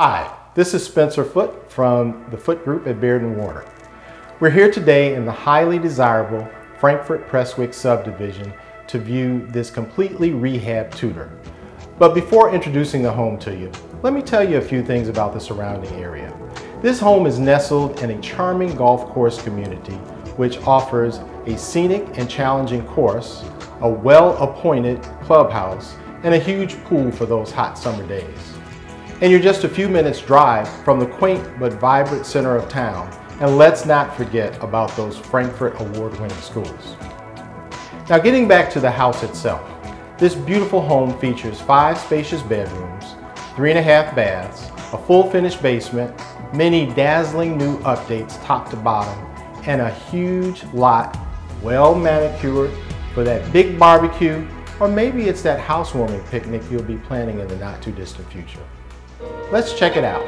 Hi, this is Spencer Foote from the Foote Group at Baird & Warner. We're here today in the highly desirable Frankfort Prestwick subdivision to view this completely rehab Tudor. But before introducing the home to you, let me tell you a few things about the surrounding area. This home is nestled in a charming golf course community which offers a scenic and challenging course, a well-appointed clubhouse, and a huge pool for those hot summer days and you're just a few minutes drive from the quaint but vibrant center of town. And let's not forget about those Frankfort award-winning schools. Now getting back to the house itself, this beautiful home features five spacious bedrooms, three and a half baths, a full finished basement, many dazzling new updates top to bottom, and a huge lot, well manicured for that big barbecue, or maybe it's that housewarming picnic you'll be planning in the not too distant future. Let's check it out.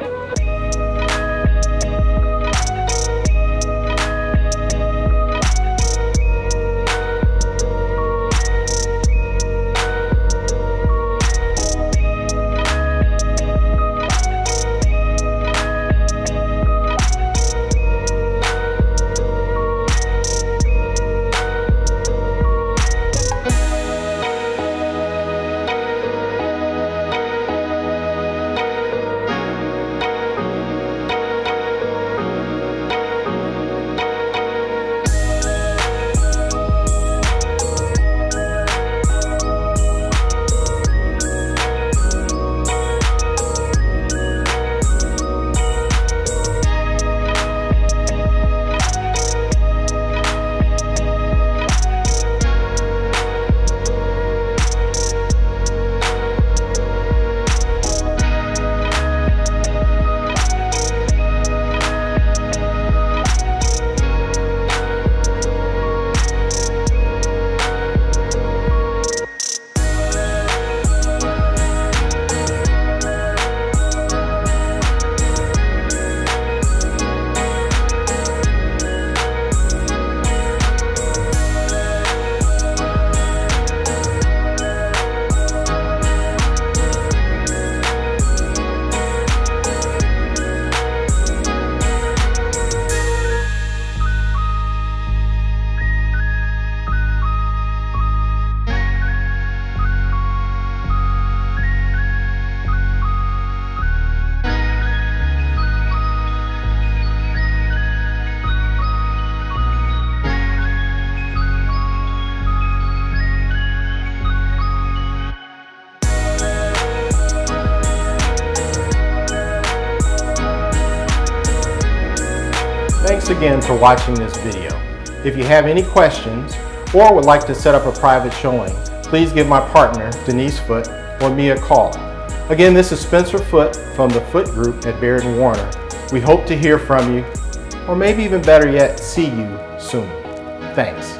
Thanks again for watching this video. If you have any questions or would like to set up a private showing, please give my partner, Denise Foote, or me a call. Again, this is Spencer Foote from the Foote Group at Baird & Warner. We hope to hear from you, or maybe even better yet, see you soon. Thanks.